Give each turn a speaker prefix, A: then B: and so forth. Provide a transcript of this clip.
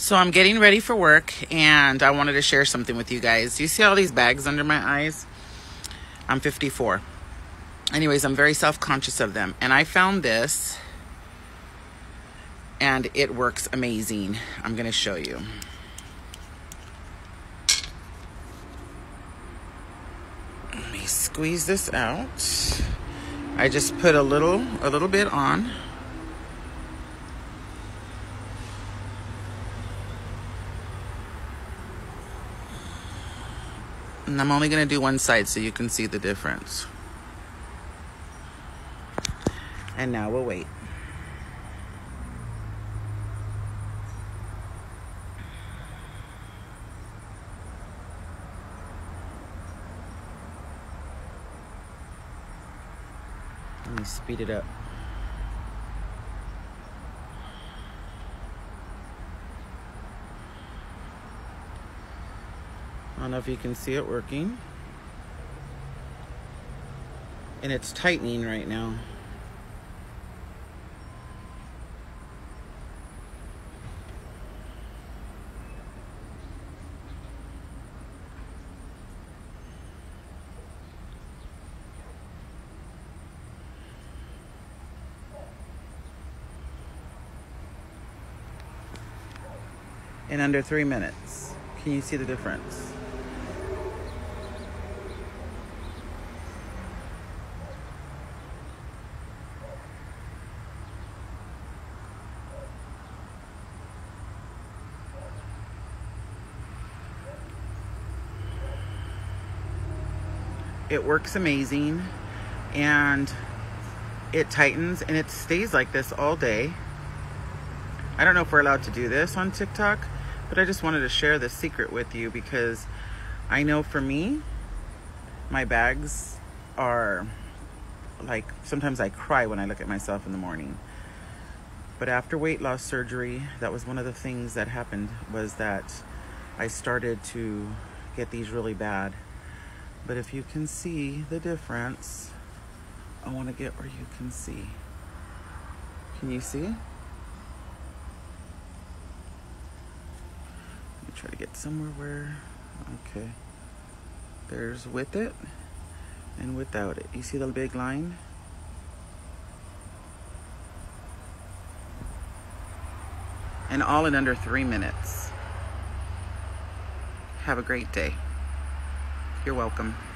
A: So I'm getting ready for work and I wanted to share something with you guys. You see all these bags under my eyes? I'm 54. Anyways, I'm very self-conscious of them. And I found this and it works amazing. I'm going to show you. Let me squeeze this out. I just put a little a little bit on. And I'm only going to do one side so you can see the difference. And now we'll wait. Let me speed it up. I don't know if you can see it working. And it's tightening right now. in under three minutes. Can you see the difference? It works amazing and it tightens and it stays like this all day. I don't know if we're allowed to do this on TikTok, but I just wanted to share this secret with you because I know for me, my bags are like sometimes I cry when I look at myself in the morning. But after weight loss surgery, that was one of the things that happened was that I started to get these really bad. But if you can see the difference, I want to get where you can see. Can you see? Let me try to get somewhere where, okay. There's with it and without it. You see the big line? And all in under three minutes. Have a great day. You're welcome.